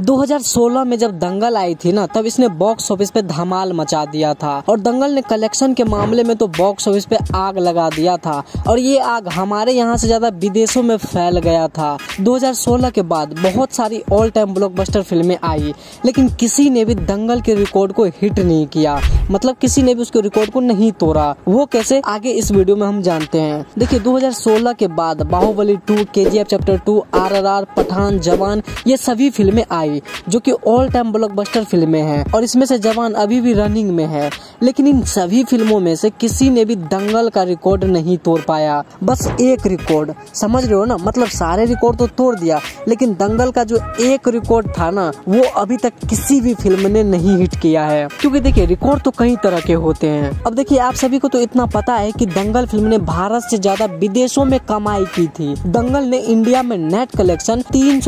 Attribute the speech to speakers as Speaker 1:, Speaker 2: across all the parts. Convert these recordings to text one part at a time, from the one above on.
Speaker 1: 2016 में जब दंगल आई थी ना, तब इसने बॉक्स ऑफ़िस पे धमाल मचा दिया था। और दंगल ने कलेक्शन के मामले में तो बॉक्स ऑफ़िस पे आग लगा दिया था। और ये आग हमारे यहाँ से ज़्यादा विदेशों में फैल गया था। 2016 के बाद बहुत सारी ऑल टाइम ब्लॉकबस्टर फ़िल्में आई, लेकिन किसी ने भी दंगल के रिकॉर्ड को हिट नहीं किया। मतलब किसी ने भी उसके रिकॉर्ड को नहीं तोड़ा। वो कैसे? आगे इस वीडियो में हम जानते हैं। देखिए 2016 के बाद बाहुबली टू के चैप्टर टू, आर पठान जवान, ये सभी फ़िल्में आई। आई, जो कि ऑल टाइम ब्लॉकबस्टर फ़िल्में हैं, और इसमें से जवान अभी भी रनिंग में है। लेकिन इन सभी फ़िल्मों में से किसी ने भी दंगल का रिकॉर्ड नहीं तोड़ पाया। बस एक रिकॉर्ड समझ रहे हो ना? मतलब सारे रिकॉर्ड तो तोड़ दिया, लेकिन दंगल का जो एक रिकॉर्ड था ना, वो अभी तक किसी भी फ़िल्म ने नहीं हिट किया है। क्योंकि देखिए रिकॉर्ड तो कई तरह के होते हैं। अब देखिए, आप सभी को तो इतना पता है कि दंगल फ़िल्म ने भारत से ज़्यादा विदेशों में कमाई की थी। दंगल ने इंडिया में नेट कलेक्शन तीन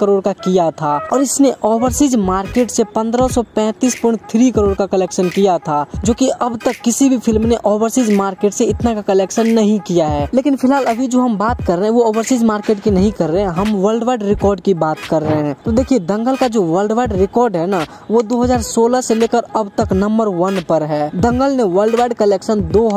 Speaker 1: करोड़ करोड़ का किया था और इसने ओवरसीज मार्केट से 1535.3 करोड़ का कलेक्शन किया था, जो कि अब तक किसी भी फ़िल्म ने ओवरसीज मार्केट से इतना का कलेक्शन नहीं किया है। लेकिन फ़िलहाल अभी जो हम बात कर रहे हैं, वो ओवरसीज मार्केट की नहीं कर रहे हैं, हम वर्ल्ड वाइड रिकॉर्ड की बात कर रहे हैं। तो देखिए, दंगल का जो वर्ल्ड वाइड रिकॉर्ड है ना, वो 2016 से लेकर अब तक नंबर वन पर है। दंगल ने वर्ल्ड वाइड कलेक्शन दो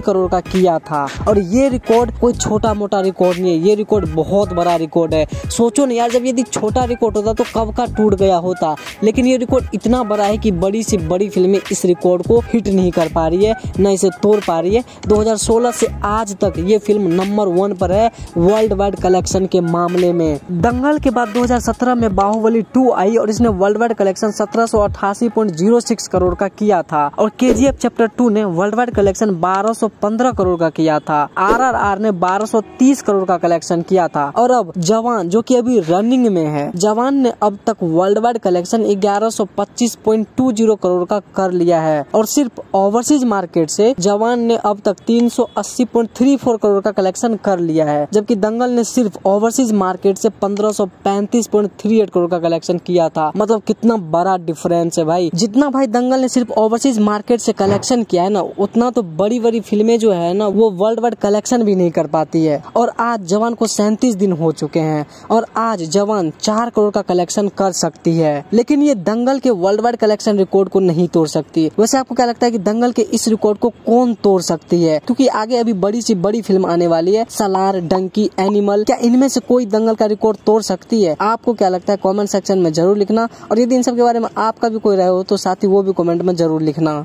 Speaker 1: करोड़ का किया था। और ये रिकॉर्ड कोई छोटा मोटा रिकॉर्ड नहीं है, ये रिकॉर्ड बहुत बड़ा रिकॉर्ड है। सोचो ना यार, जब यदि छोटा रिकॉर्ड होता तो कब का टूट गया होता? लेकिन ये रिकॉर्ड इतना बड़ा है कि बड़ी से बड़ी फ़िल्में इस रिकॉर्ड को हिट नहीं कर पा रही है, न इसे तोड़ पा रही है। 2016 से आज तक ये फ़िल्म नंबर वन पर है वर्ल्ड वाइड कलेक्शन के मामले में। दंगल के बाद 2017 में बाहुबली टू आई और इसने वर्ल्ड वाइड कलेक्शन सत्रह करोड़ का किया था और के चैप्टर टू ने वर्ल्ड वाइड कलेक्शन बारह करोड़ का किया था। आर ने बारह करोड़ का कलेक्शन किया था। और अब जवान, जो की अभी रनिंग में है। जवान ने अब तक वर्ल्ड वाइड कलेक्शन 1125.20 करोड़ का कर लिया है और सिर्फ़ ओवरसीज मार्केट से जवान ने अब तक 380.34 करोड़ का कलेक्शन कर लिया है, जबकि दंगल ने सिर्फ़ ओवरसीज मार्केट से 1535.38 करोड़ का कलेक्शन किया था। मतलब कितना बड़ा डिफरेंस है भाई। जितना भाई दंगल ने सिर्फ़ ओवरसीज मार्केट से कलेक्शन किया है ना, उतना तो बड़ी बड़ी फ़िल्में जो है ना, वो वर्ल्ड वाइड कलेक्शन भी नहीं कर पाती है। और आज जवान को सैंतीस दिन हो चुके हैं और आज जवान चार करोड़ का कलेक्शन कर सकती है। लेकिन ये दंगल के वर्ल्ड वाइड कलेक्शन रिकॉर्ड को नहीं तोड़ सकती। वैसे आपको क्या लगता है कि दंगल के इस रिकॉर्ड को कौन तोड़ सकती है? क्योंकि आगे अभी बड़ी सी बड़ी फ़िल्म आने वाली है सलार डंकी एनिमल क्या इनमें से कोई दंगल का रिकॉर्ड तोड़ सकती है? आपको क्या लगता है? कॉमेंट सेक्शन में ज़रूर लिखना। और यदि इन सब के बारे में आपका भी कोई रहे हो तो साथ ही वो भी कॉमेंट में ज़रूर लिखना।